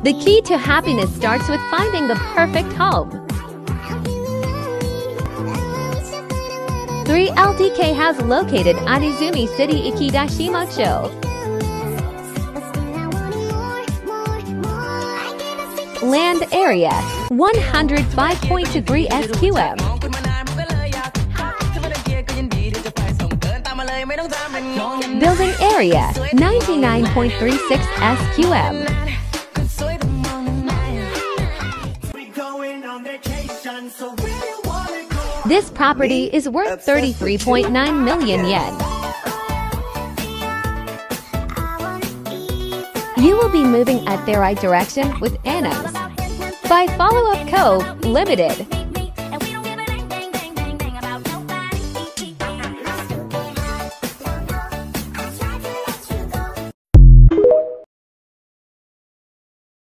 The key to happiness starts with finding the perfect home. 3 LDK has located Anizumi City Ikedashimocho. Land area 105.3 SQM. Building area 99.36 SQM. This property is worth 33.9 million yen. You will be moving at the right direction with Anhomes. By Follow Up Co. Limited.